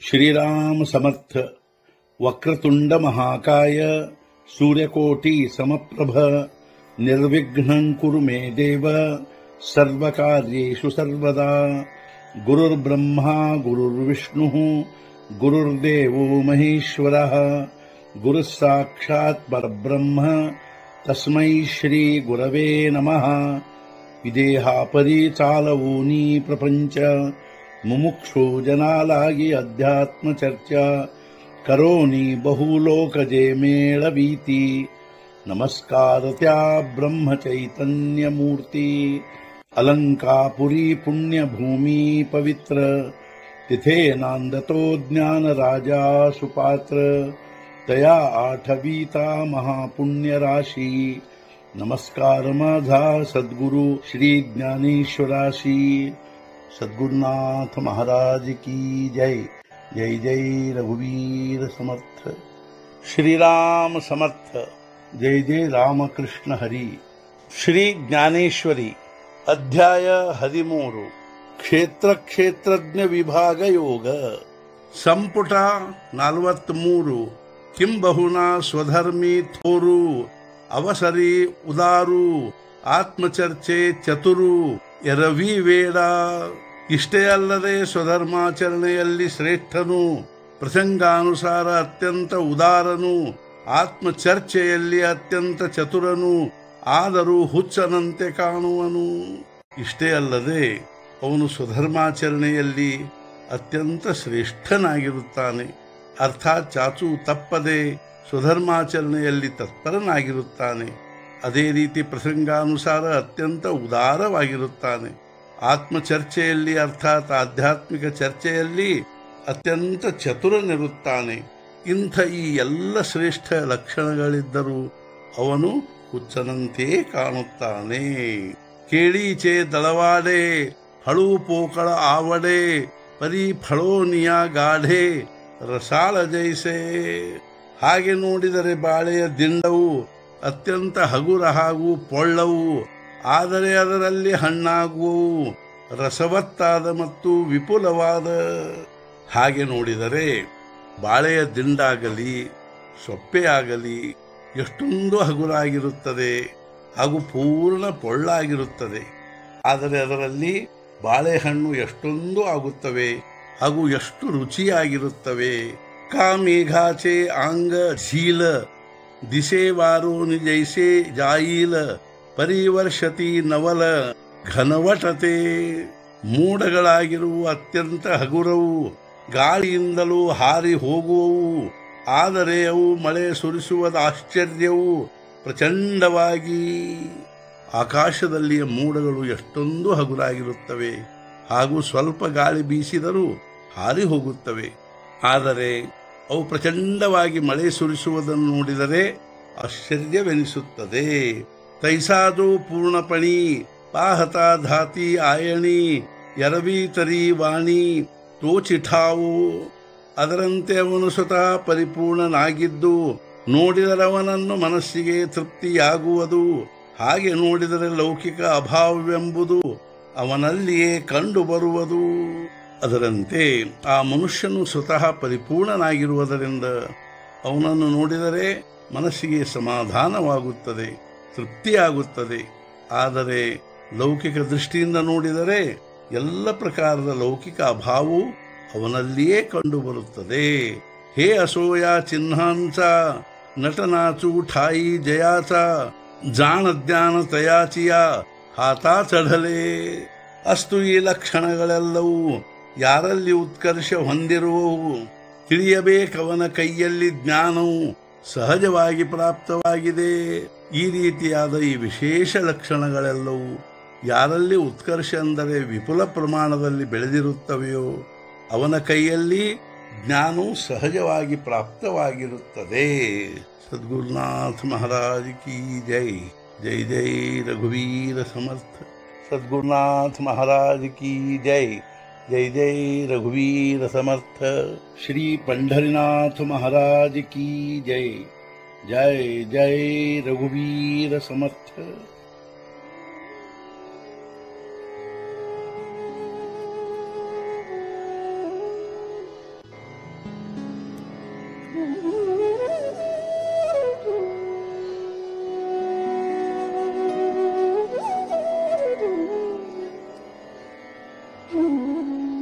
श्रीराम समर्थ वक्रतुंड महाकाय वक्रतुण्डमहाकाय सूर्यकोटीसमप्रभ निर्विघ्नम् कुरु मे देव सर्वकार्येषु सर्वदा। गुरुर्ब्रह्मा गुरुर्विष्णुः गुरुर्देवो महेश्वरः गुरुः साक्षात् परब्रह्म तस्मै श्रीगुरवे नमः। विदेहापरीचालवूनी प्रपञ्च। मुमुक्षुजनालागि अध्यात्मचर्चा करोनि बहुलोकजे मेळवीति नमस्कारत्या ब्रह्मचैतन्यमूर्ति। अलङ्कापुरी पुण्यभूमी पुण्यभूमि पवित्र। तिथेनान्दतो ज्ञानराजा सुपात्र। तया आठवीता महापुण्यराशि। नमस्कारमाधा सद्गुरु श्रीज्ञानीश्वराशि सद्गुरुनाथ महाराज की जय जय जय रघुवीर समर्थ श्रीराम समर्थ जय जय ರಾಮಕೃಷ್ಣ ಹರಿ ಶ್ರೀ ಜ್ಞಾನೇಶ್ವರಿ ಅಧ್ಯಾಯ ಹದಿಮೂರು ಕ್ಷೇತ್ರ ಕ್ಷೇತ್ರಜ್ಞ ವಿಭಾಗ ಯೋಗ ಸಂಪುಟ ನಲವತ್ಮೂರು ಕಿಂಬಹುನಾ ಸ್ವಧರ್ಮಿ ಥೋರು ಅವಸರಿ ಉದಾರು ಆತ್ಮಚರ್ಚೆ ಚತುರು ಎರವಿ ವೇಡ ಇಷ್ಟೇ ಅಲ್ಲದೆ ಸ್ವಧರ್ಮಾಚರಣೆಯಲ್ಲಿ ಶ್ರೇಷ್ಠನು, ಪ್ರಸಂಗಾನುಸಾರ ಅತ್ಯಂತ ಉದಾರನು, ಆತ್ಮಚರ್ಚೆಯಲ್ಲಿ ಅತ್ಯಂತ ಚತುರನು, ಆದರೂ ಹುಚ್ಚನಂತೆ ಕಾಣುವನು. ಇಷ್ಟೇ ಅಲ್ಲದೆ ಅವನು ಸ್ವಧರ್ಮಾಚರಣೆಯಲ್ಲಿ ಅತ್ಯಂತ ಶ್ರೇಷ್ಠನಾಗಿರುತ್ತಾನೆ. ಅರ್ಥಾತ್ ಚಾಚು ತಪ್ಪದೆ ಸ್ವಧರ್ಮಾಚರಣೆಯಲ್ಲಿ ತತ್ಪರನಾಗಿರುತ್ತಾನೆ. ಅದೇ ರೀತಿ ಪ್ರಸಂಗಾನುಸಾರ ಅತ್ಯಂತ ಉದಾರವಾಗಿರುತ್ತಾನೆ. ಆತ್ಮಚರ್ಚೆಯಲ್ಲಿ ಅರ್ಥಾತ್ ಆಧ್ಯಾತ್ಮಿಕ ಚರ್ಚೆಯಲ್ಲಿ ಅತ್ಯಂತ ಚತುರನಿರುತ್ತಾನೆ. ಇಂಥ ಈ ಎಲ್ಲ ಶ್ರೇಷ್ಠ ಲಕ್ಷಣಗಳಿದ್ದರೂ ಅವನು ಹುಚ್ಚನಂತೆಯೇ ಕಾಣುತ್ತಾನೆ. ಕೇಳೀಚೆ ದಳವಾಡೆ ಹಳು ಪೋಕಳ ಆವಡೆ, ಪರಿ ಫಳೋನಿಯ ಗಾಢೆ, ರಸಾಳ ಜೈಸೆ. ಹಾಗೆ ನೋಡಿದರೆ ಬಾಳೆಯ ದಿಂಡವು ಅತ್ಯಂತ ಹಗುರ ಹಾಗೂ ಪೊಳ್ಳವು ಆದರೆ ಅದರಲ್ಲಿ ಹಣ್ಣಾಗುವವು, ರಸವತ್ತಾದ ಮತ್ತು ವಿಪುಲವಾದ. ಹಾಗೆ ನೋಡಿದರೆ ಬಾಳೆಯ ದಿಂಡಾಗಲಿ ಸೊಪ್ಪೆ ಆಗಲಿ ಎಷ್ಟೊಂದು ಹಗುರಾಗಿರುತ್ತದೆ, ಹಾಗೂ ಪೂರ್ಣ ಪೊಳ್ಳಾಗಿರುತ್ತದೆ. ಆದರೆ ಅದರಲ್ಲಿ ಬಾಳೆಹಣ್ಣು ಎಷ್ಟೊಂದು ಆಗುತ್ತವೆ, ಹಾಗೂ ಎಷ್ಟು ರುಚಿಯಾಗಿರುತ್ತವೆ. ಕಾಮೇಘಾಚೆ ಆಂಗ ದಿಸೆ ವಾರೋ ನಿಜೈಸೆ ಜಾಯಿಲ. ಪರಿವರ್ಷತಿ ನವಲ ಘನವಟತೆ. ಮೂಡಗಳಾಗಿರುವ ಅತ್ಯಂತ ಹಗುರವು ಗಾಳಿಯಿಂದಲೂ ಹಾರಿ ಹೋಗುವವು. ಆದರೆ ಅವು ಮಳೆ ಸುರಿಸುವುದ ಆಶ್ಚರ್ಯವು ಪ್ರಚಂಡವಾಗಿ. ಆಕಾಶದಲ್ಲಿಯ ಮೂಡಗಳು ಎಷ್ಟೊಂದು ಹಗುರಾಗಿರುತ್ತವೆ. ಹಾಗೂ ಸ್ವಲ್ಪ ಗಾಳಿ ಬೀಸಿದರೂ ಹಾರಿ ಹೋಗುತ್ತವೆ. ಆದರೆ ಅವು ಪ್ರಚಂಡವಾಗಿ ಮಳೆ ಸುರಿಸುವುದನ್ನು ನೋಡಿದರೆ ಆಶ್ಚರ್ಯವೆನಿಸುತ್ತದೆ. ತೈಸಾದು ಪೂರ್ಣಪಣಿ, ಪಾಹತ ಧಾತಿ ಆಯಣಿ, ಎರವೀತರಿ ವಾಣಿ, ತೋಚಿಠಾವು. ಅದರಂತೆ ಅವನು ಸ್ವತಃ ಪರಿಪೂರ್ಣನಾಗಿದ್ದು, ನೋಡಿದರವನನ್ನು ಮನಸ್ಸಿಗೆ ತೃಪ್ತಿಯಾಗುವುದು. ಹಾಗೆ ನೋಡಿದರೆ ಲೌಕಿಕ ಅಭಾವವೆಂಬುದು ಅವನಲ್ಲಿಯೇ ಕಂಡುಬರುವುದು. ಅದರಂತೆ ಆ ಮನುಷ್ಯನು ಸ್ವತಃ ಪರಿಪೂರ್ಣನಾಗಿರುವುದರಿಂದ ಅವನನ್ನು ನೋಡಿದರೆ ಮನಸ್ಸಿಗೆ ಸಮಾಧಾನವಾಗುತ್ತದೆ. ತೃಪ್ತಿಯಾಗುತ್ತದೆ. ಆದರೆ ಲೌಕಿಕ ದೃಷ್ಟಿಯಿಂದ ನೋಡಿದರೆ ಎಲ್ಲ ಪ್ರಕಾರದ ಲೌಕಿಕ ಅಭಾವವು ಅವನಲ್ಲಿಯೇ ಕಂಡುಬರುತ್ತದೆ. ಹೇ ಅಸೋಯ ಚಿಹ್ನಾಂಚ ನಟನಾಚು ಠಾಯಿ ಜಯಾಚ, ಜಾಣ ಜ್ಞಾನ ತಯಾಚಿಯ, ಹಾತಾ ಚಢಲೆ. ಅಷ್ಟು ಈ ಲಕ್ಷಣಗಳೆಲ್ಲವೂ ಯಾರಲ್ಲಿ ಉತ್ಕರ್ಷ ಹೊಂದಿರುವವು? ತಿಳಿಯಬೇಕವನ ಕೈಯಲ್ಲಿ ಜ್ಞಾನವು ಸಹಜವಾಗಿ ಪ್ರಾಪ್ತವಾಗಿದೆ. ಈ ರೀತಿಯಾದ ಈ ವಿಶೇಷ ಲಕ್ಷಣಗಳೆಲ್ಲವೂ ಯಾರಲ್ಲಿ ಉತ್ಕರ್ಷ ಅಂದರೆ ವಿಪುಲ ಪ್ರಮಾಣದಲ್ಲಿ ಬೆಳೆದಿರುತ್ತವೆಯೋ, ಅವನ ಕೈಯಲ್ಲಿ ಜ್ಞಾನವು ಸಹಜವಾಗಿ ಪ್ರಾಪ್ತವಾಗಿರುತ್ತದೆ. ಸದ್ಗುರುನಾಥ ಮಹಾರಾಜ್ ಕಿ ಜೈ. ಜೈ ಜೈ ರಘುವೀರ ಸಮರ್ಥ. ಸದ್ಗುರುನಾಥ ಮಹಾರಾಜ್ ಕಿ ಜೈ. जय जय रघुवीर समर्थ। श्री पंढरीनाथ महाराज की जय। जय जय रघुवीर समर्थ। Mm-hmm. 嗯